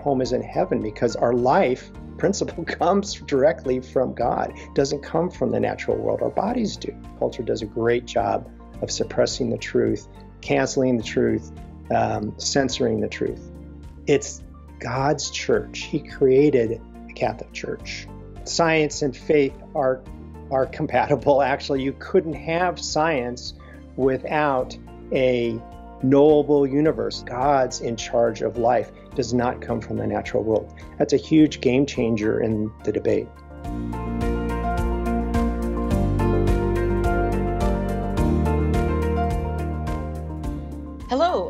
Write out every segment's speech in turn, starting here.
home is in heaven because our life principle comes directly from God. Doesn't come from the natural world. Our bodies do. Culture does a great job of suppressing the truth, canceling the truth, um, censoring the truth. It's God's church. He created the Catholic Church. Science and faith are are compatible. Actually, you couldn't have science without a knowable universe. God's in charge of life does not come from the natural world. That's a huge game changer in the debate.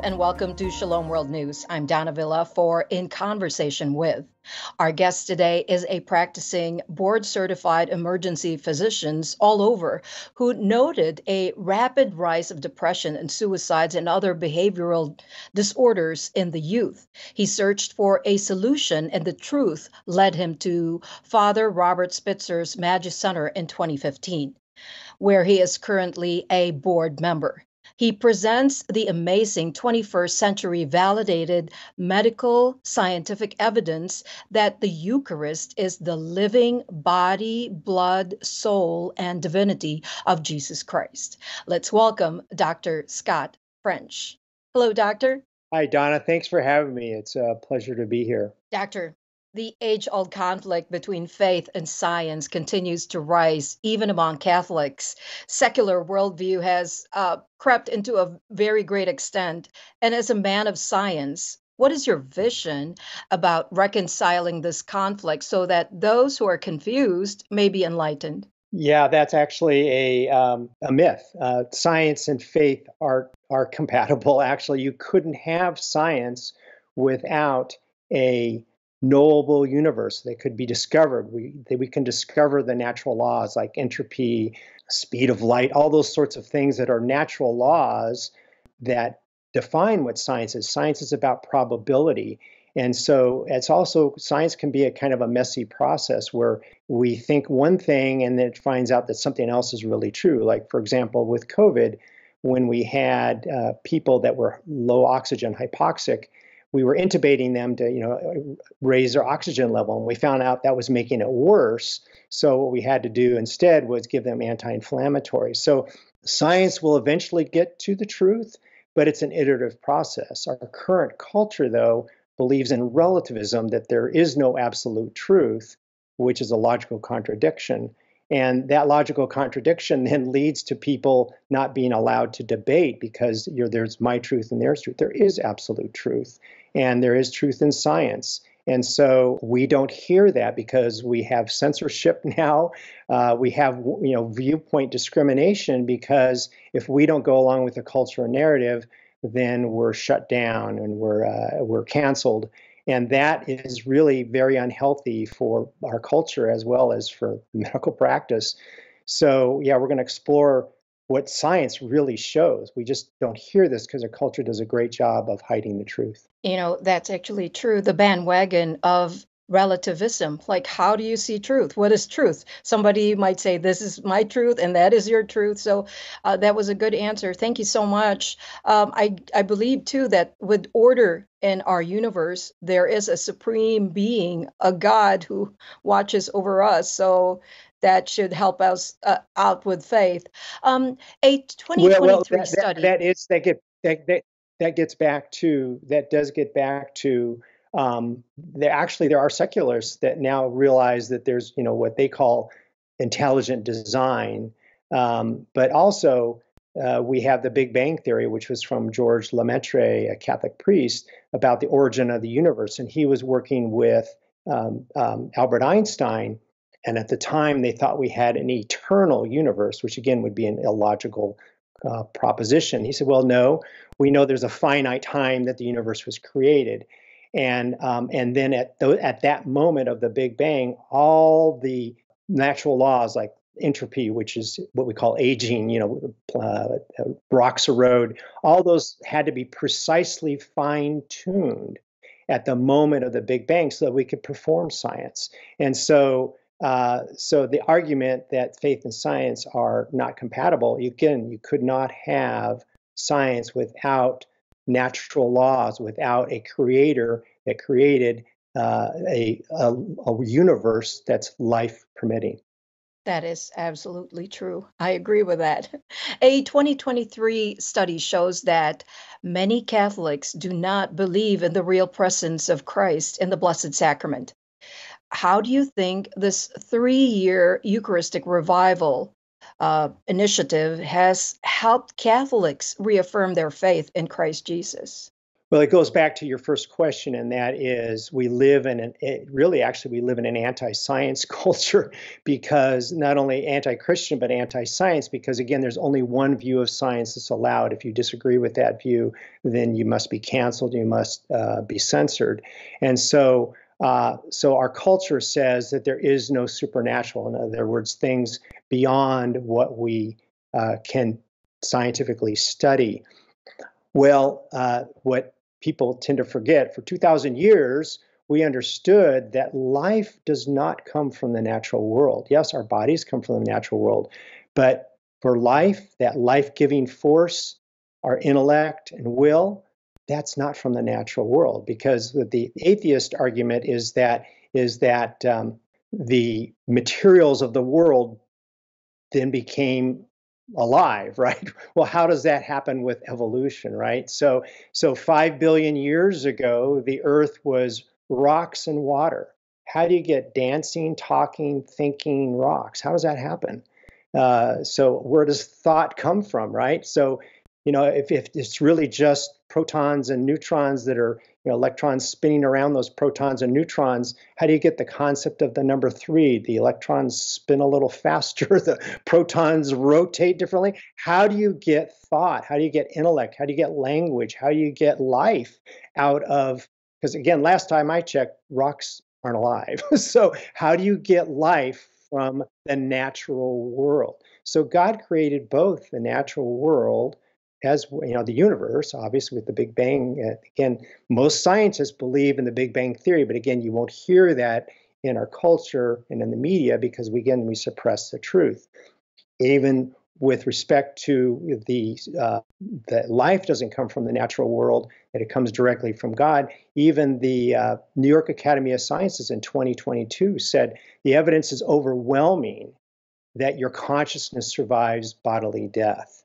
And welcome to Shalom World News. I'm Donna Villa for In Conversation with. Our guest today is a practicing board certified emergency physicians all over who noted a rapid rise of depression and suicides and other behavioral disorders in the youth. He searched for a solution, and the truth led him to Father Robert Spitzer's Magis Center in 2015, where he is currently a board member. He presents the amazing 21st century validated medical scientific evidence that the Eucharist is the living body, blood, soul, and divinity of Jesus Christ. Let's welcome Dr. Scott French. Hello, Doctor. Hi, Donna. Thanks for having me. It's a pleasure to be here. Doctor, the age old conflict between faith and science continues to rise, even among Catholics. Secular worldview has uh, crept into a very great extent. And as a man of science, what is your vision about reconciling this conflict so that those who are confused may be enlightened? Yeah, that's actually a um, a myth. Uh, science and faith are are compatible. Actually, you couldn't have science without a knowable universe that could be discovered. We, that we can discover the natural laws like entropy, speed of light, all those sorts of things that are natural laws that define what science is. Science is about probability. And so it's also, science can be a kind of a messy process where we think one thing and then it finds out that something else is really true. Like, for example, with COVID, when we had uh, people that were low oxygen, hypoxic, we were intubating them to, you know, raise their oxygen level, and we found out that was making it worse. So what we had to do instead was give them anti-inflammatory. So science will eventually get to the truth, but it's an iterative process. Our current culture, though, believes in relativism that there is no absolute truth, which is a logical contradiction. And that logical contradiction then leads to people not being allowed to debate because there's my truth and there's truth. There is absolute truth and there is truth in science. And so we don't hear that because we have censorship now. Uh, we have you know viewpoint discrimination because if we don't go along with the cultural narrative, then we're shut down and we're uh, we're canceled. And that is really very unhealthy for our culture as well as for medical practice. So yeah, we're going to explore what science really shows. We just don't hear this because our culture does a great job of hiding the truth. You know, that's actually true. The bandwagon of relativism. Like, how do you see truth? What is truth? Somebody might say, This is my truth, and that is your truth. So, uh, that was a good answer. Thank you so much. Um, I, I believe, too, that with order in our universe, there is a supreme being, a God who watches over us. So, that should help us uh, out with faith. Um, a 2023 well, well, that, study. That, that is that get that, that that gets back to that does get back to um, there actually there are secularists that now realize that there's you know what they call intelligent design, um, but also uh, we have the Big Bang theory, which was from George Lemaitre, a Catholic priest, about the origin of the universe, and he was working with um, um Albert Einstein and at the time, they thought we had an eternal universe, which again would be an illogical uh, proposition. He said, Well, no, we know there's a finite time that the universe was created. And, um, and then at, at that moment of the Big Bang, all the natural laws like entropy, which is what we call aging, you know, uh, rocks erode, all those had to be precisely fine tuned at the moment of the Big Bang so that we could perform science. And so uh, so the argument that faith and science are not compatible, again, you could not have science without natural laws, without a creator that created uh, a, a, a universe that's life permitting. That is absolutely true. I agree with that. A 2023 study shows that many Catholics do not believe in the real presence of Christ in the Blessed Sacrament. How do you think this three year Eucharistic revival uh, initiative has helped Catholics reaffirm their faith in Christ Jesus? Well, it goes back to your first question, and that is we live in an, it, really actually, we live in an anti science culture because not only anti Christian, but anti science, because again, there's only one view of science that's allowed. If you disagree with that view, then you must be canceled, you must uh, be censored. And so, uh, so our culture says that there is no supernatural. In other words, things beyond what we uh, can scientifically study. Well, uh, what people tend to forget. For 2,000 years, we understood that life does not come from the natural world. Yes, our bodies come from the natural world, but for life, that life giving force, our intellect and will, that's not from the natural world because the atheist argument is that is that um, the materials of the world then became alive right? Well how does that happen with evolution right? So so 5 billion years ago the earth was rocks and water. How do you get dancing talking thinking rocks? How does that happen? Uh, so where does thought come from right? So you know if, if it's really just protons and neutrons that are you know, electrons spinning around those protons and neutrons, how do you get the concept of the number three? The electrons spin a little faster, the protons rotate differently. How do you get thought? How do you get intellect? How do you get language? How do you get life out of? Because again, last time I checked, rocks aren't alive. so, how do you get life from the natural world? So, God created both the natural world as you know the universe obviously with the big bang uh, again most scientists believe in the big bang theory but again you won't hear that in our culture and in the media because we again we suppress the truth. Even with respect to the uh, that life doesn't come from the natural world that it comes directly from god. Even the uh, new york academy of sciences in 2022 said the evidence is overwhelming that your consciousness survives bodily death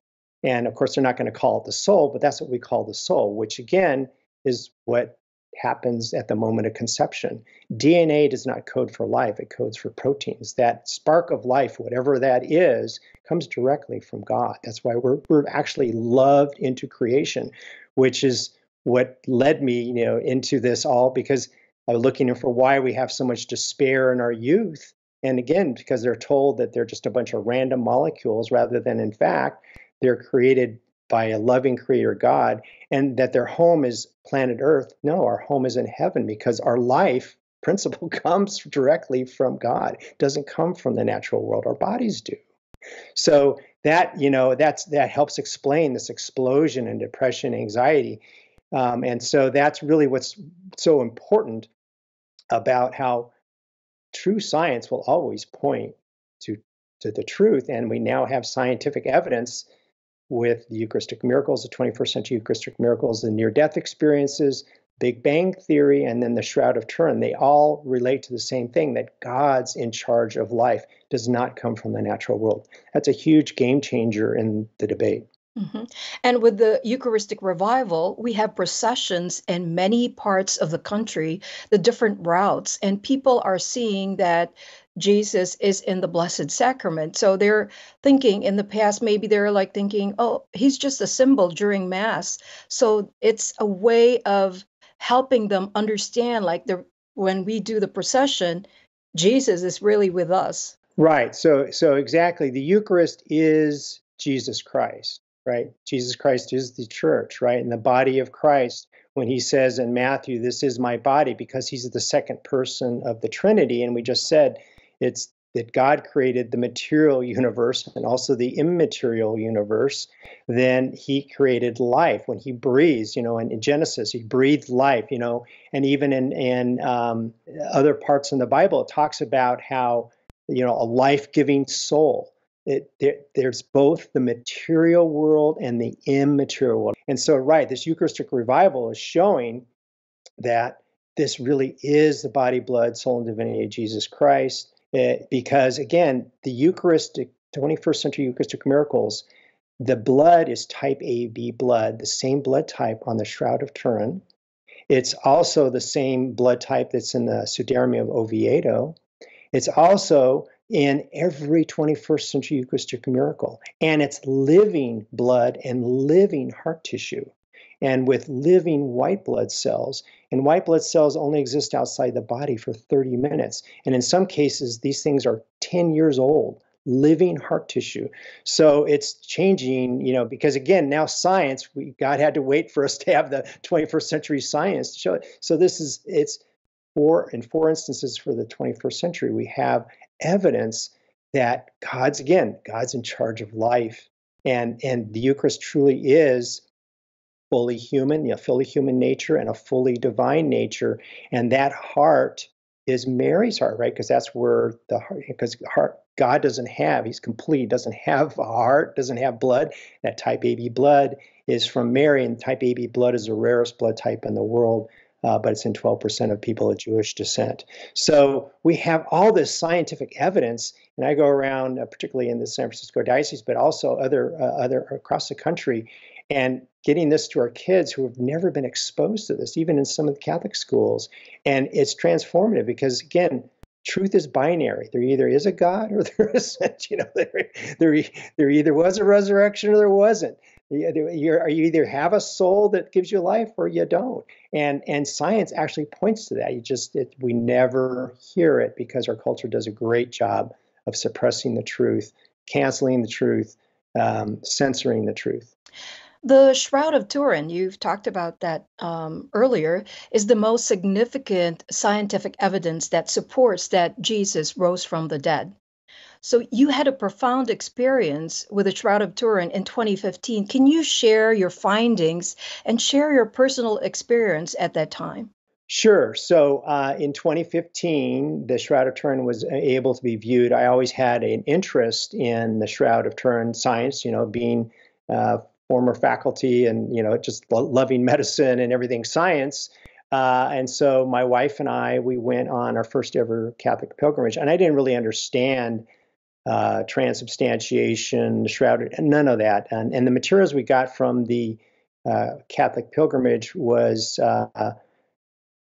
and of course, they're not going to call it the soul, but that's what we call the soul, which again is what happens at the moment of conception. DNA does not code for life, it codes for proteins. That spark of life, whatever that is, comes directly from God. That's why we're, we're actually loved into creation, which is what led me, you know, into this all because I was looking for why we have so much despair in our youth. And again, because they're told that they're just a bunch of random molecules rather than, in fact, they're created by a loving creator God and that their home is planet Earth. No, our home is in heaven because our life principle comes directly from God. It doesn't come from the natural world. Our bodies do. So that, you know, that's that helps explain this explosion in depression, anxiety. Um, and so that's really what's so important about how true science will always point to to the truth. And we now have scientific evidence with the Eucharistic miracles, the 21st century Eucharistic miracles, the near death experiences, Big Bang Theory, and then the Shroud of Turin. They all relate to the same thing that God's in charge of life does not come from the natural world. That's a huge game changer in the debate. Mm-hmm. And with the Eucharistic revival, we have processions in many parts of the country, the different routes, and people are seeing that Jesus is in the Blessed Sacrament. So they're thinking in the past, maybe they're like thinking, oh, he's just a symbol during Mass. So it's a way of helping them understand, like the when we do the procession, Jesus is really with us. Right. So so exactly. The Eucharist is Jesus Christ, right? Jesus Christ is the church, right? And the body of Christ when he says in Matthew, This is my body, because he's the second person of the Trinity. And we just said it's that God created the material universe and also the immaterial universe, then he created life. When he breathes, you know, in, in Genesis, he breathed life, you know, and even in, in um, other parts in the Bible, it talks about how, you know, a life giving soul. It, there, there's both the material world and the immaterial world. And so, right, this Eucharistic revival is showing that this really is the body, blood, soul, and divinity of Jesus Christ. Because again, the Eucharistic, 21st century Eucharistic miracles, the blood is type AB blood, the same blood type on the Shroud of Turin. It's also the same blood type that's in the Sudarium of Oviedo. It's also in every 21st century Eucharistic miracle. And it's living blood and living heart tissue and with living white blood cells. And white blood cells only exist outside the body for 30 minutes. And in some cases, these things are 10 years old, living heart tissue. So it's changing, you know, because again, now science, we God had to wait for us to have the 21st century science to show it. So this is it's four in four instances for the 21st century, we have evidence that God's again, God's in charge of life. And and the Eucharist truly is fully human, a fully human nature and a fully divine nature. And that heart is Mary's heart, right? Because that's where the heart, because heart, God doesn't have, he's complete, doesn't have a heart, doesn't have blood. That type AB blood is from Mary, and type AB blood is the rarest blood type in the world. Uh, but it's in 12% of people of Jewish descent. So we have all this scientific evidence, and I go around, uh, particularly in the San Francisco diocese, but also other uh, other across the country, and getting this to our kids who have never been exposed to this, even in some of the Catholic schools. And it's transformative because, again, truth is binary. There either is a God or there isn't. You know, there, there, there either was a resurrection or there wasn't. You're, you either have a soul that gives you life or you don't. And and science actually points to that. You just it, we never hear it because our culture does a great job of suppressing the truth, canceling the truth, um, censoring the truth. The Shroud of Turin, you've talked about that um, earlier, is the most significant scientific evidence that supports that Jesus rose from the dead. So you had a profound experience with the Shroud of Turin in 2015. Can you share your findings and share your personal experience at that time? Sure. So uh, in 2015, the Shroud of Turin was able to be viewed. I always had an interest in the Shroud of Turin science, you know, being uh, former faculty and you know just loving medicine and everything science. Uh, and so my wife and I we went on our first ever Catholic pilgrimage, and I didn't really understand uh, transubstantiation, the shroud, none of that. And, and the materials we got from the uh, Catholic pilgrimage was uh,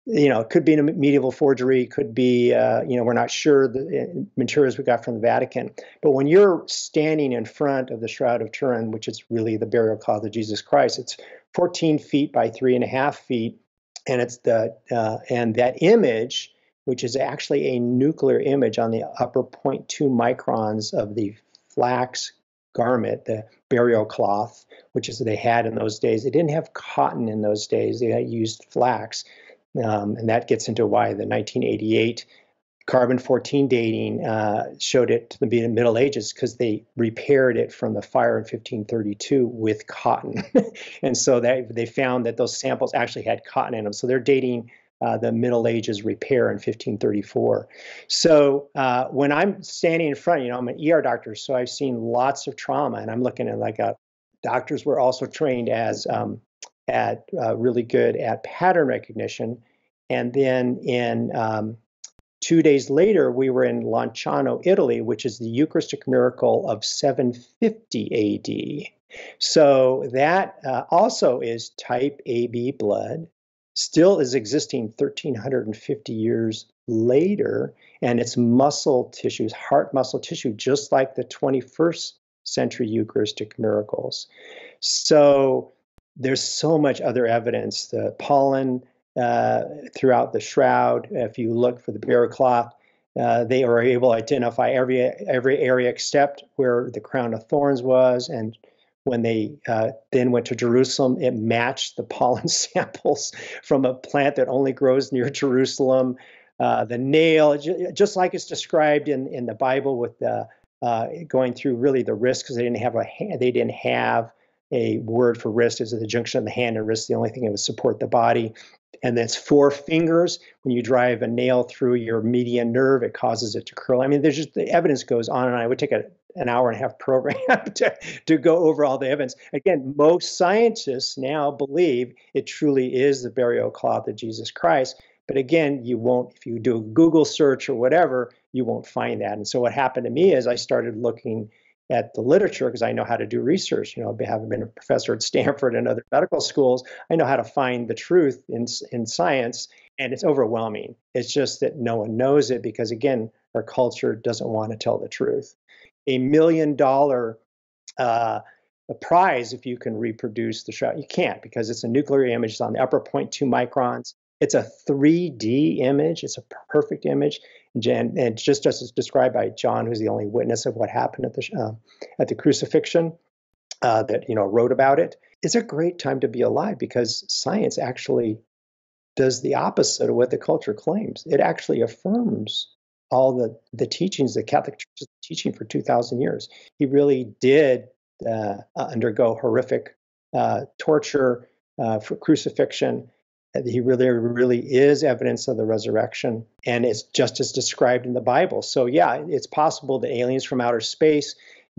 you know, it could be a medieval forgery, could be, uh, you know, we're not sure the uh, materials we got from the Vatican. But when you're standing in front of the Shroud of Turin, which is really the burial cloth of Jesus Christ, it's 14 feet by three and a half feet, and it's the uh, and that image, which is actually a nuclear image on the upper 0.2 microns of the flax garment, the burial cloth, which is they had in those days. They didn't have cotton in those days; they used flax. Um, and that gets into why the 1988 carbon 14 dating uh, showed it to be in the Middle Ages because they repaired it from the fire in 1532 with cotton. and so they, they found that those samples actually had cotton in them. So they're dating uh, the Middle Ages repair in 1534. So uh, when I'm standing in front, you know, I'm an ER doctor, so I've seen lots of trauma, and I'm looking at like a, doctors were also trained as um, at uh, really good at pattern recognition. And then in um, two days later, we were in Lanciano, Italy, which is the Eucharistic miracle of 750 AD. So that uh, also is type AB blood, still is existing 1350 years later, and it's muscle tissues, heart muscle tissue, just like the 21st century Eucharistic miracles. So there's so much other evidence. The pollen uh, throughout the shroud, if you look for the burial cloth, uh, they were able to identify every every area except where the crown of thorns was. And when they uh, then went to Jerusalem, it matched the pollen samples from a plant that only grows near Jerusalem. Uh, the nail, just like it's described in, in the Bible, with the uh, going through really the risk because they didn't have a they didn't have a word for wrist is at the junction of the hand and wrist, the only thing that would support the body. And that's four fingers. When you drive a nail through your median nerve, it causes it to curl. I mean, there's just the evidence goes on and on. I would take a, an hour and a half program to, to go over all the evidence. Again, most scientists now believe it truly is the burial cloth of Jesus Christ. But again, you won't, if you do a Google search or whatever, you won't find that. And so what happened to me is I started looking at the literature because I know how to do research. You know, having been a professor at Stanford and other medical schools, I know how to find the truth in in science, and it's overwhelming. It's just that no one knows it because again, our culture doesn't want to tell the truth. A million dollar uh, prize if you can reproduce the shroud. You can't because it's a nuclear image. It's on the upper 0.2 microns. It's a 3D image. It's a perfect image. And, and just as described by John, who's the only witness of what happened at the uh, at the crucifixion, uh, that you know wrote about it. It's a great time to be alive because science actually does the opposite of what the culture claims. It actually affirms all the the teachings the Catholic Church is teaching for two thousand years. He really did uh, undergo horrific uh, torture uh, for crucifixion he really, really is evidence of the resurrection, and it's just as described in the Bible. So, yeah, it's possible that aliens from outer space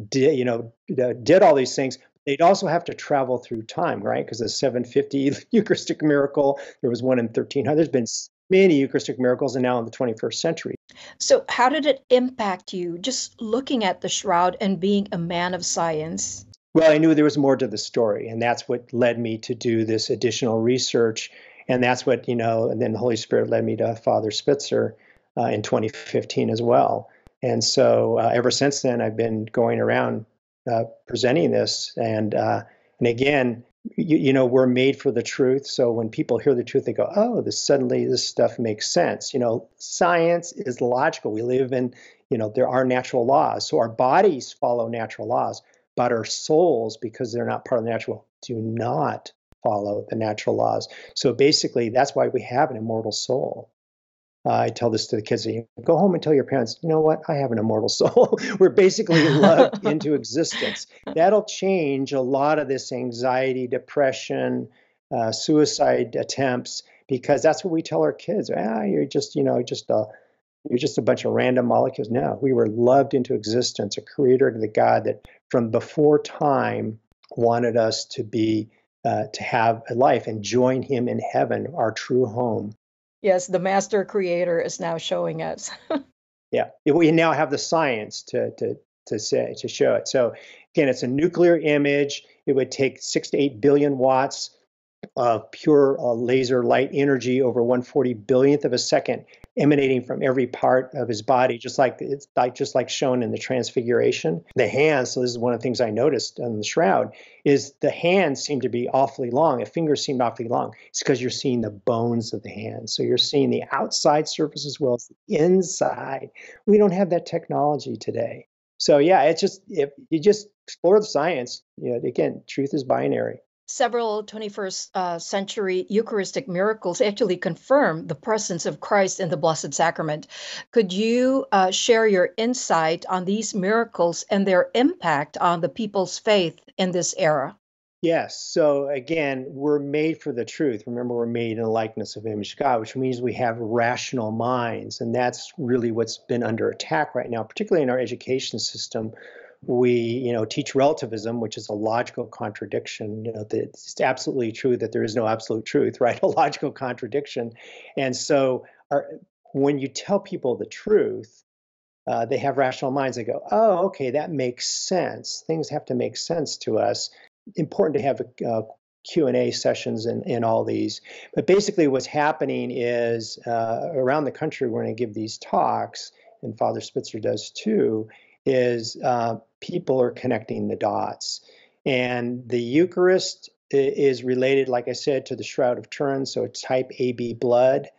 did, you know, uh, did all these things. They'd also have to travel through time, right? Because the 750 Eucharistic miracle, there was one in 1300. There's been many Eucharistic miracles, and now in the 21st century. So, how did it impact you just looking at the shroud and being a man of science? Well, I knew there was more to the story, and that's what led me to do this additional research and that's what you know. And then the Holy Spirit led me to Father Spitzer uh, in 2015 as well. And so uh, ever since then, I've been going around uh, presenting this, and uh, and again, you, you, know, we're made for the truth. So when people hear the truth, they go, "Oh, this suddenly this stuff makes sense." You know, science is logical. We live in, you know, there are natural laws. So our bodies follow natural laws, but our souls, because they're not part of the natural, do not follow the natural laws. So basically, that's why we have an immortal soul. Uh, I tell this to the kids: go home and tell your parents, you know what? I have an immortal soul. We're basically loved into existence. That'll change a lot of this anxiety, depression, uh, suicide attempts, because that's what we tell our kids. Ah, you're just, you know, just a you're just a bunch of random molecules. No, we were loved into existence, a creator to the God that from before time wanted us to be uh, to have a life and join him in heaven, our true home. Yes, the master creator is now showing us. yeah, we now have the science to, to, to say to show it. So again, it's a nuclear image. It would take six to eight billion watts of pure uh, laser light energy over 140 billionth of a second emanating from every part of his body, just like it's like just like shown in the transfiguration. The hands, so this is one of the things I noticed on the shroud, is the hands seem to be awfully long. The fingers seem awfully long. It's because you're seeing the bones of the hands. So you're seeing the outside surface as well as the inside. We don't have that technology today. So yeah, it's just if you just explore the science, you know, again, truth is binary. Several 21st uh, century Eucharistic miracles actually confirm the presence of Christ in the Blessed Sacrament. Could you uh, share your insight on these miracles and their impact on the people's faith in this era? Yes. So again, we're made for the truth. Remember, we're made in the likeness of image God, which means we have rational minds. And that's really what's been under attack right now, particularly in our education system we you know teach relativism which is a logical contradiction. You know it's absolutely true that there is no absolute truth right? A logical contradiction. And so our, when you tell people the truth uh, they have rational minds. They go oh okay that makes sense. Things have to make sense to us. Important to have uh, q&a sessions in all these. But basically what's happening is uh, around the country we're going to give these talks and father spitzer does too is uh, people are connecting the dots. And the Eucharist is related, like I said, to the Shroud of Turin, so type AB blood,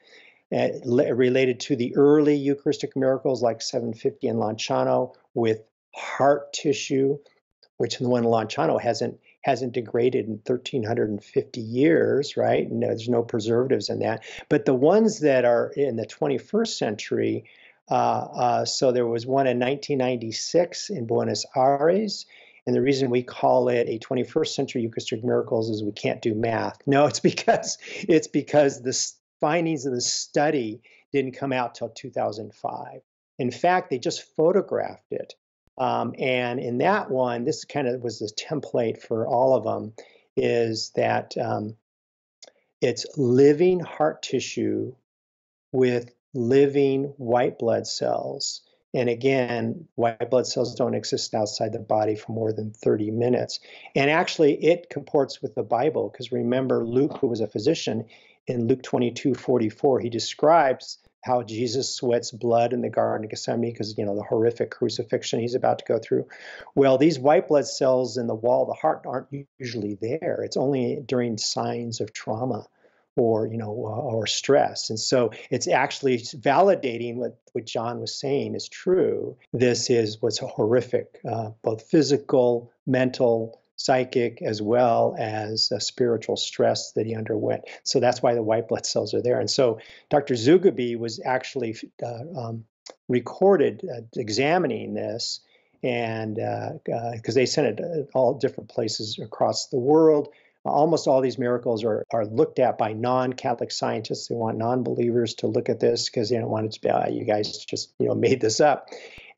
uh, related to the early Eucharistic miracles like 750 in Lanciano with heart tissue, which the one in Lanciano hasn't hasn't degraded in 1350 years, right? And there's no preservatives in that. But the ones that are in the 21st century so there was one in 1996 in Buenos Aires. And the reason we call it a 21st century Eucharistic miracles is we can't do math. No, it's because it's because the findings of the study didn't come out till 2005. In fact, they just photographed it. Um, and in that one, this kind of was the template for all of them, is that um, it's living heart tissue with living white blood cells. And again, white blood cells don't exist outside the body for more than 30 minutes. And actually, it comports with the Bible because remember, Luke, who was a physician, in Luke 22 44, he describes how Jesus sweats blood in the Garden of Gethsemane because, you know, the horrific crucifixion he's about to go through. Well, these white blood cells in the wall of the heart aren't usually there. It's only during signs of trauma or you know or stress and so it's actually validating what what john was saying is true this is what's horrific uh, both physical mental psychic as well as spiritual stress that he underwent. So that's why the white blood cells are there. And so Dr. Zugibe was actually uh, um, recorded uh, examining this, and because uh, uh they sent it all different places across the world. Almost all these miracles are, are looked at by non-Catholic scientists. They want non-believers to look at this because they don't want it to be, oh, you guys just you know made this up.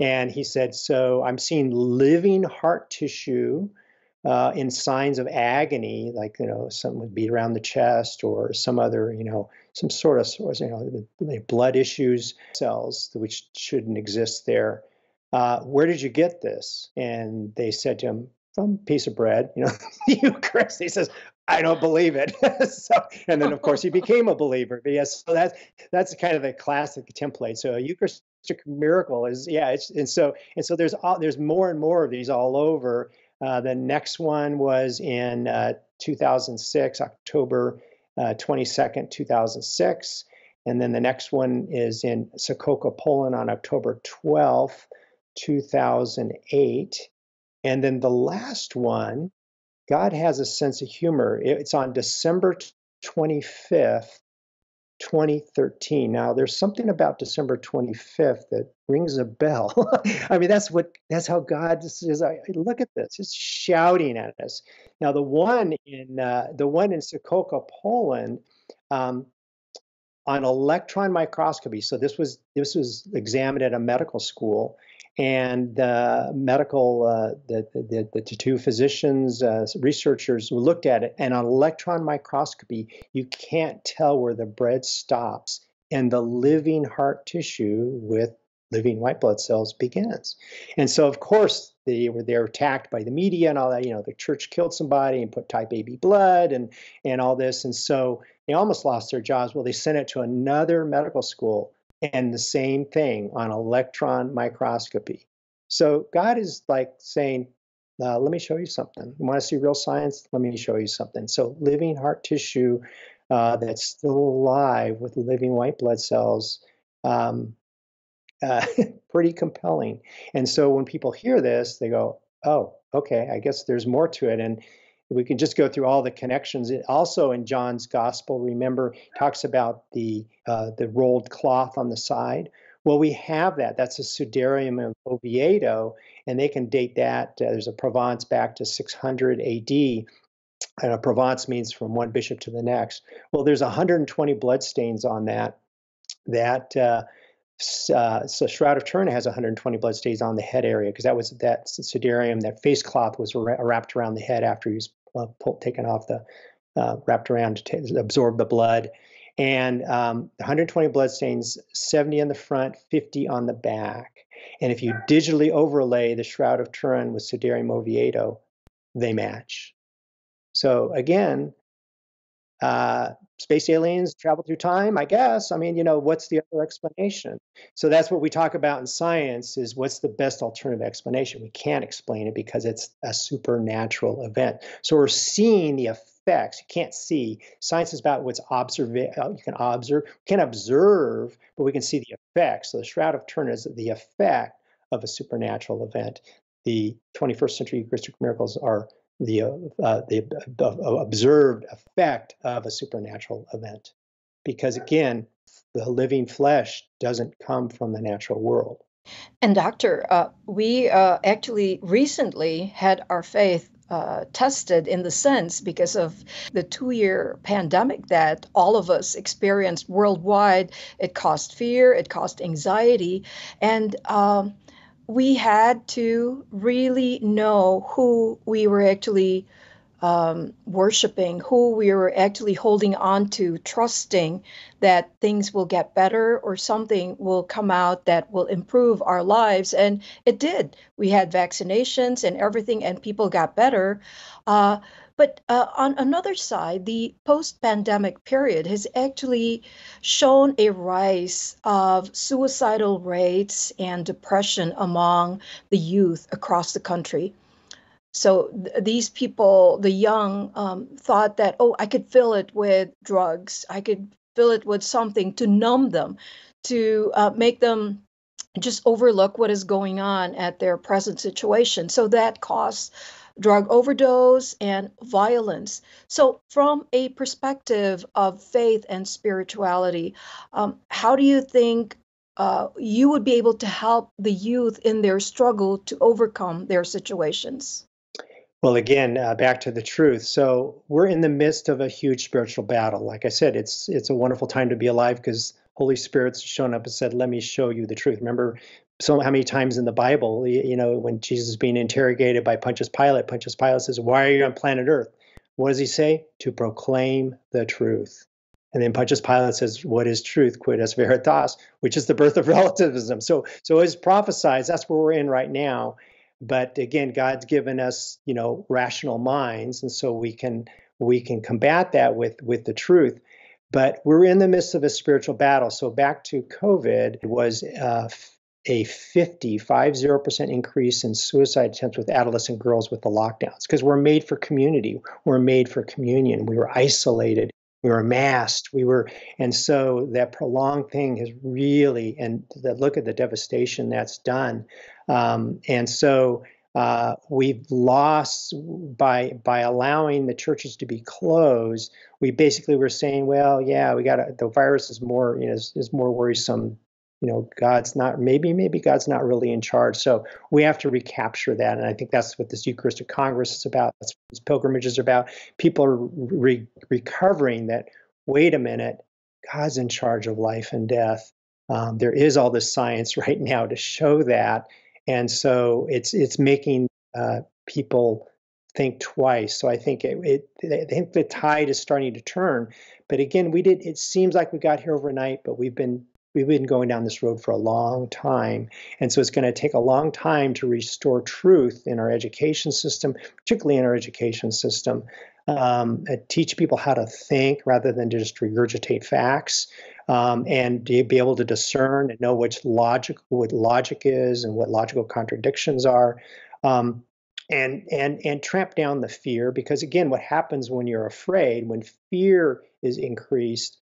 And he said, so I'm seeing living heart tissue uh, in signs of agony, like you know, something would be around the chest or some other, you know, some sort of, you know, blood issues, cells which shouldn't exist there. Uh, where did you get this? And they said to him, a piece of bread, you know, the Eucharist. He says, I don't believe it. so, and then of course he became a believer. But yes, so that's that's kind of the classic template. So a Eucharistic miracle is yeah, it's and so and so there's all, there's more and more of these all over. Uh, the next one was in uh, 2006, October uh, 22nd, 2006. And then the next one is in Sokółka, Poland on October 12th, 2008. And then the last one, God has a sense of humor. It's on December 25th, 2013. Now, there's something about December 25th that rings a bell. I mean, that's what that's how God is. I, look at this; it's shouting at us. Now, the one in uh, the one in Sokółka, Poland, um, on electron microscopy. So this was this was examined at a medical school, and the medical uh, the, the, the, two physicians uh, researchers looked at it and on electron microscopy you can't tell where the bread stops and the living heart tissue with living white blood cells begins. And so of course they were they're attacked by the media and all that you know the church killed somebody and put type ab blood and and all this. And so they almost lost their jobs. Well they sent it to another medical school and the same thing on electron microscopy. So God is like saying, uh, let me show you something. You want to see real science? Let me show you something. So living heart tissue uh, that's still alive with living white blood cells, um, uh, pretty compelling. And so when people hear this, they go, oh, okay, I guess there's more to it. And we can just go through all the connections. It also in John's gospel, remember, talks about the uh, the rolled cloth on the side. Well, we have that. That's a Sudarium of Oviedo, and they can date that. Uh, there's a provenance back to 600 AD. And a provenance means from one bishop to the next. Well, there's 120 bloodstains on that. That uh, uh, so Shroud of Turin has 120 blood stains on the head area because that was that Sudarium, that face cloth was wrapped around the head after he was pulled, taken off the, uh, wrapped around to absorb the blood. And um, 120 blood stains, 70 on the front, 50 on the back. And if you digitally overlay the Shroud of Turin with Sudarium Oviedo, they match. So again, uh, space aliens travel through time i guess? I mean you know what's the other explanation? So that's what we talk about in science is what's the best alternative explanation? We can't explain it because it's a supernatural event. So we're seeing the effects. You can't see. Science is about what's observe uh, you can observe we can observe but we can see the effects. So the shroud of turin is the effect of a supernatural event. The 21st century eucharistic miracles are the, uh, uh the uh, observed effect of a supernatural event. Because again, the living flesh doesn't come from the natural world. And, Doctor, uh, we uh, actually recently had our faith uh, tested in the sense because of the two year pandemic that all of us experienced worldwide. It caused fear, it caused anxiety, and um, we had to really know who we were actually um, worshiping, who we were actually holding on to, trusting that things will get better or something will come out that will improve our lives. And it did. We had vaccinations and everything, and people got better. Uh, but uh, on another side, the post pandemic period has actually shown a rise of suicidal rates and depression among the youth across the country. So th- these people, the young, um, thought that, oh, I could fill it with drugs. I could fill it with something to numb them, to uh, make them just overlook what is going on at their present situation. So that caused drug overdose and violence. So, from a perspective of faith and spirituality, um, how do you think uh, you would be able to help the youth in their struggle to overcome their situations? Well, again, uh, back to the truth. So we're in the midst of a huge spiritual battle. Like I said, it's it's a wonderful time to be alive because Holy Spirit's shown up and said, "Let me show you the truth." Remember, so how many times in the Bible, you know, when Jesus is being interrogated by Pontius Pilate, Pontius Pilate says, "Why are you on planet Earth?" What does he say? To proclaim the truth. And then Pontius Pilate says, "What is truth? Quid est veritas?" Which is the birth of relativism. So, so as prophesied, that's where we're in right now. But again, God's given us, you know, rational minds, and so we can we can combat that with with the truth. But we're in the midst of a spiritual battle. So back to COVID was uh, a 50, 50% increase in suicide attempts with adolescent girls with the lockdowns because we're made for community. We're made for communion. We were isolated. We were masked. We were, and so that prolonged thing has really, and the, look at the devastation that's done. Um, and so uh, we've lost by by allowing the churches to be closed. We basically were saying, well, yeah, we got the virus is more you know is, is more worrisome you know god's not maybe maybe god's not really in charge. So we have to recapture that. And i think that's what this eucharistic congress is about. That's what this pilgrimage is about. People are re- recovering that wait a minute god's in charge of life and death. Um, there is all this science right now to show that. And so it's it's making uh, people think twice. So i think it, it i think the tide is starting to turn. But again we did it seems like we got here overnight but we've been we've been going down this road for a long time. And so it's going to take a long time to restore truth in our education system, particularly in our education system. Um, uh, teach people how to think rather than just regurgitate facts, um, and be able to discern and know which logic, what logic is, and what logical contradictions are. Um, and and and tramp down the fear because again what happens when you're afraid when fear is increased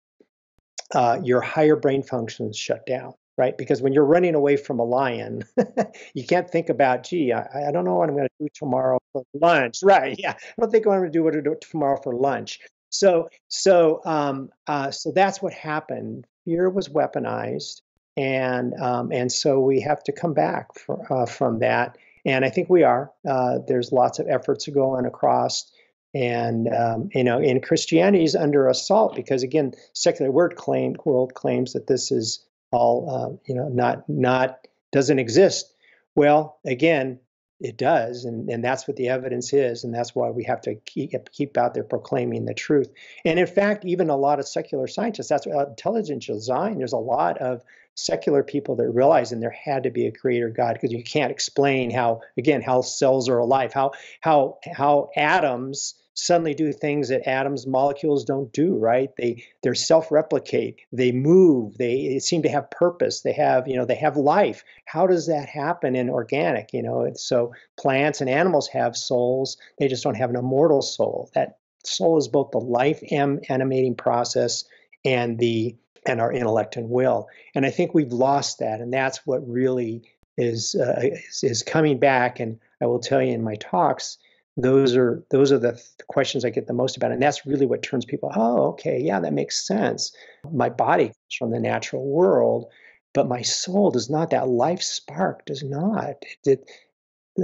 uh, your higher brain functions shut down, right? Because when you're running away from a lion, you can't think about, gee, I, I don't know what I'm going to do tomorrow for lunch, right? Yeah, I don't think I'm going to do what to do tomorrow for lunch. So, so, um, uh, so that's what happened. Fear was weaponized, and um, and so we have to come back for, uh, from that. And I think we are. Uh, there's lots of efforts going across and um, you know, and Christianity is under assault because again, secular world claim world claims that this is all uh, you know not not doesn't exist. Well, again, it does, and, and that's what the evidence is, and that's why we have to keep keep out there proclaiming the truth. And in fact, even a lot of secular scientists, that's uh, intelligent design. There's a lot of secular people that realize and there had to be a creator God because you can't explain how again how cells are alive, how how how atoms suddenly do things that atoms molecules don't do right? They they're self-replicate. They move. They seem to have purpose. They have you know they have life. How does that happen in organic you know? So plants and animals have souls. They just don't have an immortal soul. That soul is both the life animating process and the and our intellect and will. And i think we've lost that and that's what really is uh, is, is coming back. And i will tell you in my talks those are those are the th- questions I get the most about, and that's really what turns people. Oh, okay, yeah, that makes sense. My body comes from the natural world, but my soul does not. That life spark does not. It,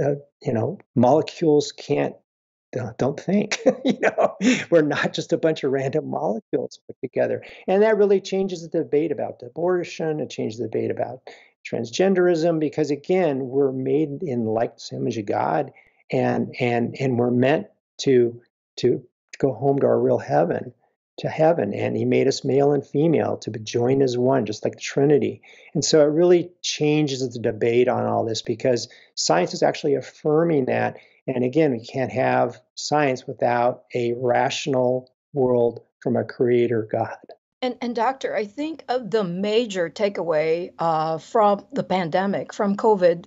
uh, you know, molecules can't don't think. you know, we're not just a bunch of random molecules put together, and that really changes the debate about abortion. It changes the debate about transgenderism because again, we're made in likeness image of God and and and we're meant to to go home to our real heaven to heaven. And he made us male and female to be joined as one just like the trinity. And so it really changes the debate on all this because science is actually affirming that. And again we can't have science without a rational world from a creator god and, and doctor, I think the major takeaway uh, from the pandemic, from COVID,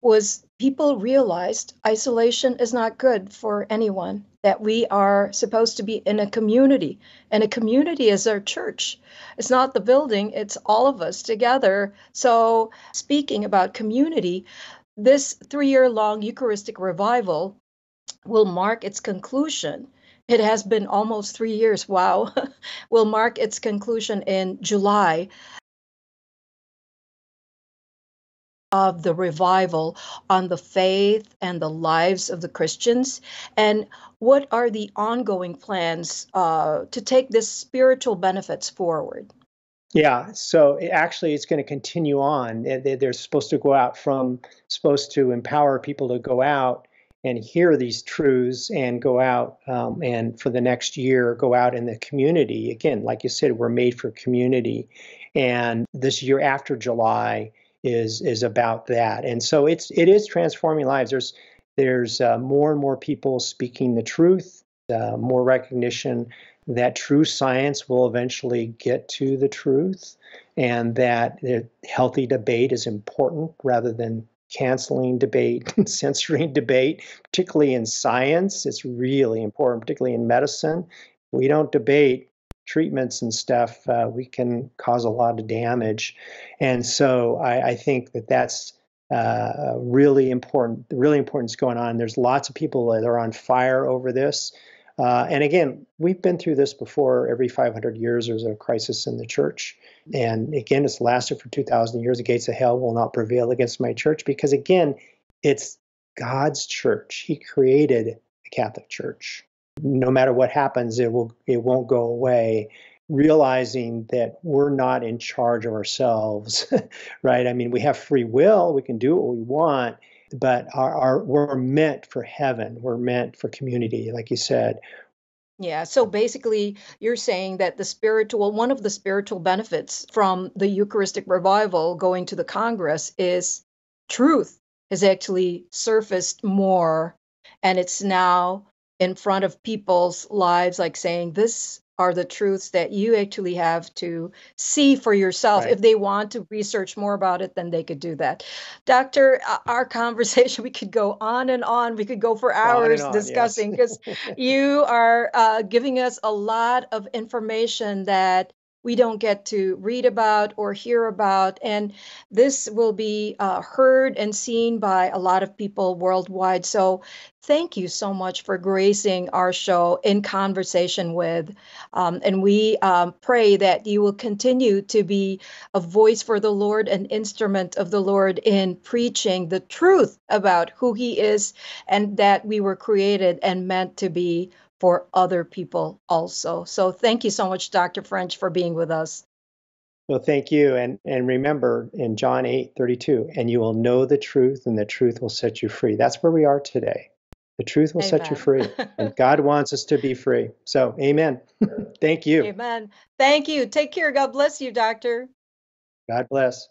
was people realized isolation is not good for anyone. That we are supposed to be in a community, and a community is our church. It's not the building; it's all of us together. So, speaking about community, this three-year-long Eucharistic revival will mark its conclusion it has been almost three years. Wow. will mark its conclusion in July of the revival on the faith and the lives of the Christians? And what are the ongoing plans uh, to take this spiritual benefits forward? Yeah, so it actually it's going to continue on. They're supposed to go out from, supposed to empower people to go out and hear these truths and go out um, and for the next year go out in the community. Again like you said we're made for community and this year after july is is about that. And so it's it is transforming lives. There's there's uh, more and more people speaking the truth uh, more recognition that true science will eventually get to the truth and that healthy debate is important rather than canceling debate censoring debate, particularly in science. It's really important, particularly in medicine. We don't debate treatments and stuff, uh, we can cause a lot of damage. And so I, I think that that's uh, really important, really important is going on. There's lots of people that are on fire over this. Uh, and again, we've been through this before. Every 500 years, there's a crisis in the church. And again, it's lasted for 2,000 years. The gates of hell will not prevail against my church because, again, it's God's church. He created the Catholic Church. No matter what happens, it will it won't go away. Realizing that we're not in charge of ourselves, right? I mean, we have free will. We can do what we want, but our, our we're meant for heaven. We're meant for community, like you said. Yeah, so basically, you're saying that the spiritual, one of the spiritual benefits from the Eucharistic revival going to the Congress is truth has actually surfaced more and it's now in front of people's lives, like saying, This are the truths that you actually have to see for yourself. Right. If they want to research more about it, then they could do that. Doctor, our conversation, we could go on and on. We could go for hours on, discussing because yes. you are uh, giving us a lot of information that we don't get to read about or hear about. And this will be uh, heard and seen by a lot of people worldwide. So thank you so much for gracing our show in conversation with. Um, and we um, pray that you will continue to be a voice for the Lord, an instrument of the Lord in preaching the truth about who He is and that we were created and meant to be for other people also. So thank you so much, Dr. French, for being with us. Well, thank you. And and remember in John 8, 32, and you will know the truth, and the truth will set you free. That's where we are today. The truth will amen. set you free. and God wants us to be free. So amen. thank you. Amen. Thank you. Take care. God bless you, doctor. God bless.